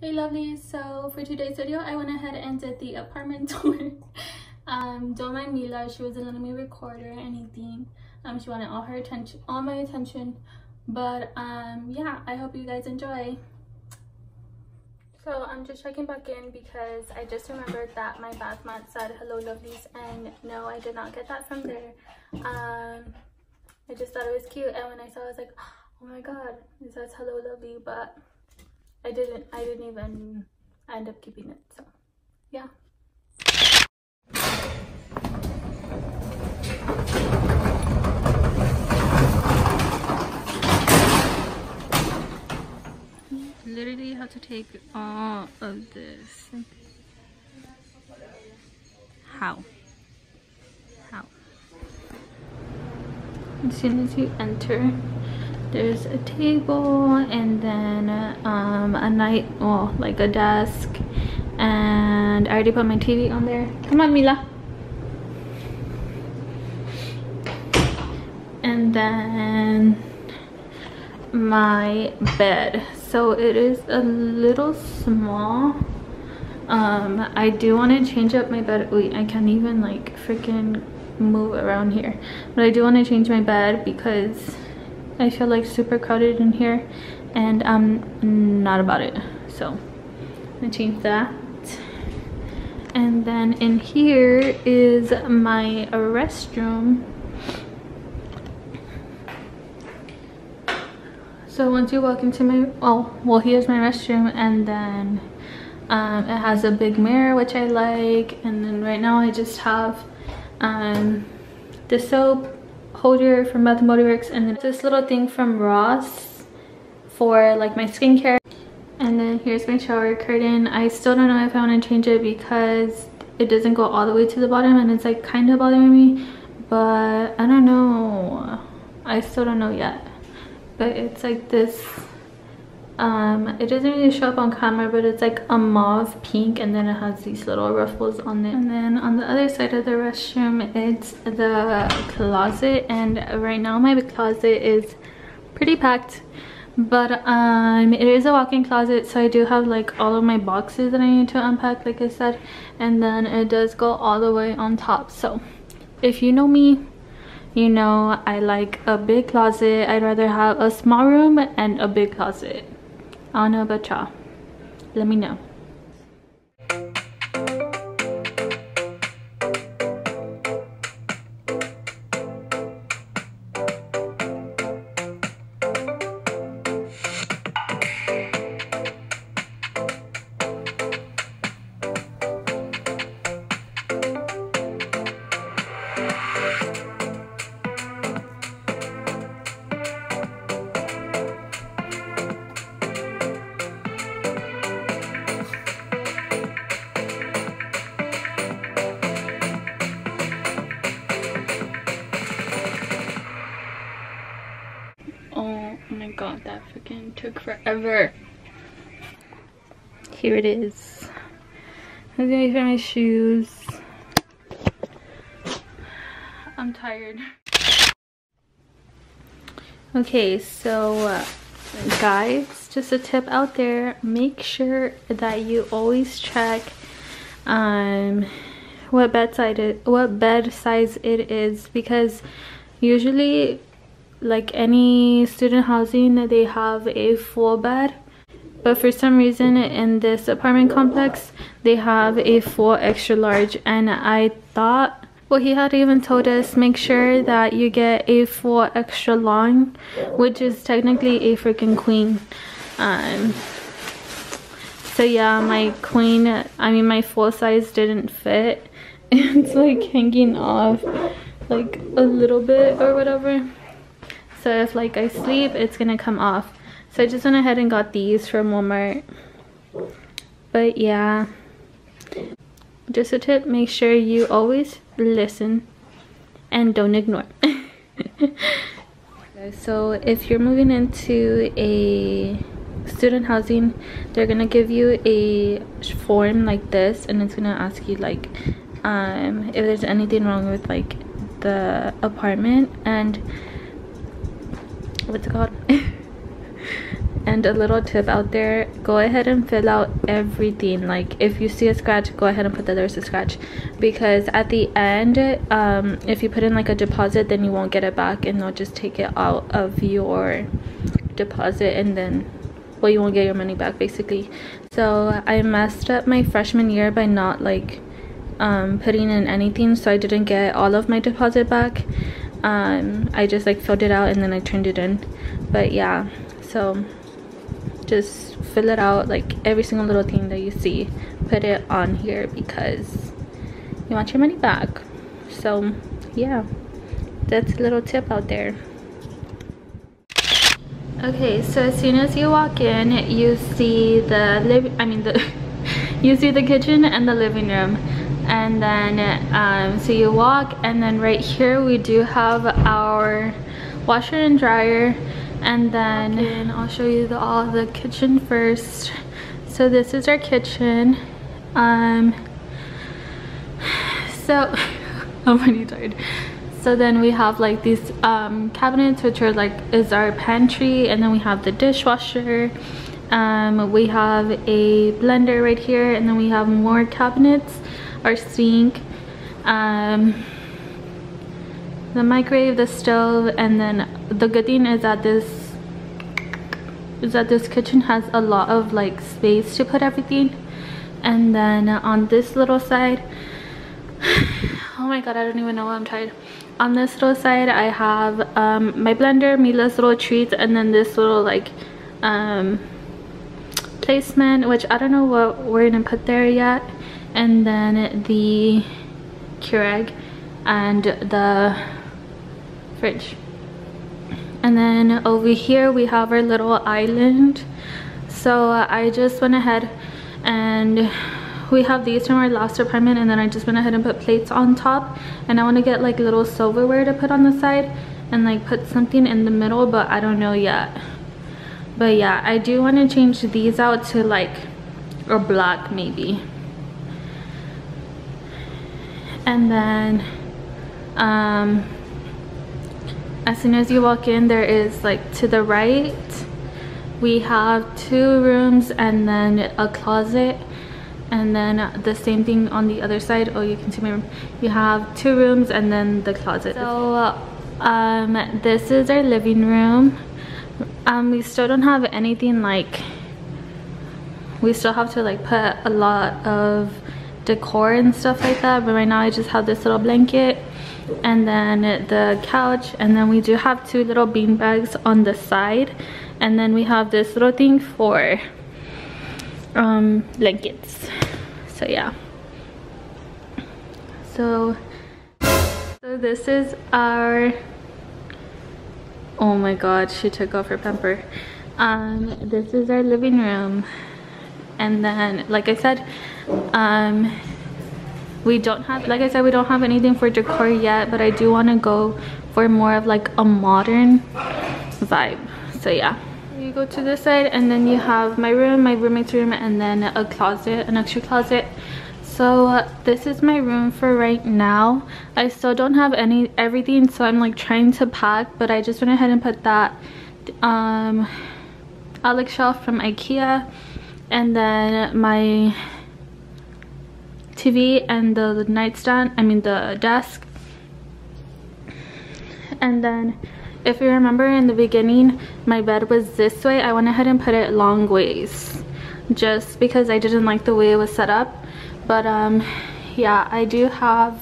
Hey lovelies, so for today's video I went ahead and did the apartment tour. um, don't mind Mila, she wasn't letting me record or anything. Um, she wanted all her attention, all my attention. But um, yeah, I hope you guys enjoy. So I'm just checking back in because I just remembered that my bath mat said hello lovelies and no I did not get that from there. Um, I just thought it was cute and when I saw it I was like, oh my god, it says hello lovely but I didn't I didn't even end up keeping it so yeah. Literally have to take all of this. How? How? As soon as you enter there's a table and then um, a night well like a desk. And i already put my tv on there. Come on mila. And then my bed. So it is a little small. Um i do want to change up my bed. Wait i can't even like freaking move around here. But i do want to change my bed because I feel like super crowded in here and I'm not about it. So I'm gonna change that. And then in here is my restroom. So once you walk into my, oh, well here's my restroom and then um, it has a big mirror which I like and then right now I just have um, the soap holder from Bath & Body Works and then this little thing from Ross for like my skincare. And then here's my shower curtain. I still don't know if I want to change it because it doesn't go all the way to the bottom and it's like kind of bothering me. But I don't know. I still don't know yet. But it's like this um it doesn't really show up on camera but it's like a mauve pink and then it has these little ruffles on it. And then on the other side of the restroom it's the closet and right now my closet is pretty packed. But um it is a walk-in closet so i do have like all of my boxes that i need to unpack like i said and then it does go all the way on top. So if you know me you know i like a big closet. I'd rather have a small room and a big closet I know about y'all. Let me know. Took forever. Here it is. I'm gonna fit my shoes. I'm tired. Okay, so uh, guys, just a tip out there. Make sure that you always check um, what bed side it, what bed size it is because usually like any student housing they have a full bed but for some reason in this apartment complex they have a full extra large. And i thought well he had even told us make sure that you get a full extra long which is technically a freaking queen. Um so yeah my queen i mean my full size didn't fit. It's like hanging off like a little bit or whatever so if like I sleep it's gonna come off. So I just went ahead and got these from Walmart. But yeah. Just a tip make sure you always listen and don't ignore. So if you're moving into a student housing they're gonna give you a form like this and it's gonna ask you like um if there's anything wrong with like the apartment. And what's it called? And a little tip out there go ahead and fill out everything. Like if you see a scratch go ahead and put that there's a scratch. Because at the end um, if you put in like a deposit then you won't get it back and they'll just take it out of your deposit and then well you won't get your money back basically. So i messed up my freshman year by not like um, putting in anything so i didn't get all of my deposit back um, i just like filled it out and then i turned it in. But yeah. So just fill it out like every single little thing that you see put it on here because you want your money back. So yeah. That's a little tip out there. Okay so as soon as you walk in you see the live i mean the you see the kitchen and the living room and then um, so you walk and then right here we do have our washer and dryer and then and I'll show you the, all the kitchen first. So this is our kitchen. Um so I'm already tired. So then we have like these um, cabinets which are like is our pantry and then we have the dishwasher. Um, we have a blender right here and then we have more cabinets our sink. Um, the microwave the stove and then the good thing is that this is that this kitchen has a lot of like space to put everything. And then on this little side oh my god i don't even know why i'm tired on this little side i have um, my blender mila's little treats and then this little like um, placement which i don't know what we're gonna put there yet and then the Keurig and the fridge. And then over here we have our little island. So uh, I just went ahead and we have these from our last apartment and then I just went ahead and put plates on top. And I want to get like little silverware to put on the side and like put something in the middle but I don't know yet. But yeah I do want to change these out to like or black maybe and then um, as soon as you walk in there is like to the right we have two rooms and then a closet. And then the same thing on the other side. Oh you can see my room. You have two rooms and then the closet. So um this is our living room. Um we still don't have anything like we still have to like put a lot of decor and stuff like that but right now i just have this little blanket and then the couch and then we do have two little bean bags on the side and then we have this little thing for um, blankets. So yeah. So so this is our oh my god she took off her pamper. Um this is our living room. And then like i said um we don't have like i said we don't have anything for decor yet but i do want to go for more of like a modern vibe. So yeah. You go to this side and then you have my room my roommate's room and then a closet an extra closet. So this is my room for right now. I still don't have any everything so i'm like trying to pack but i just went ahead and put that um alex shelf from ikea and then my TV and the nightstand, I mean the desk. And then if you remember in the beginning, my bed was this way. I went ahead and put it long ways just because I didn't like the way it was set up. But um, yeah, I do have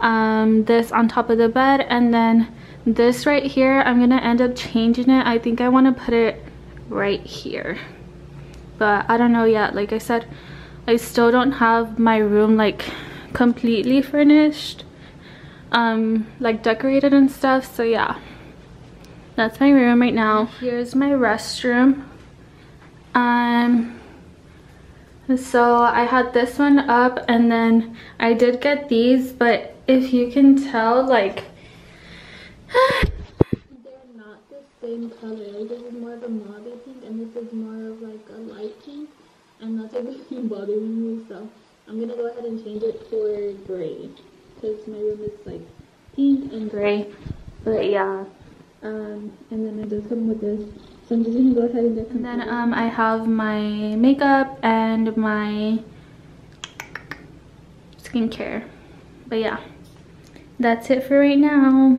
um, this on top of the bed and then this right here, I'm gonna end up changing it. I think I wanna put it right here. But I don't know yet, like I said, I still don't have my room like completely furnished um like decorated and stuff so yeah. That's my room right now. Here's my restroom. Um so i had this one up and then i did get these but if you can tell like they're not the same color. This is more of a mauve pink and this is more of like a light pink and that's really bothering me so I'm gonna go ahead and change it for gray because my room is like pink and gray but yeah um and then it does come with this So I'm just gonna go ahead and get and then um, I have my makeup and my skincare. But yeah, that's it for right now.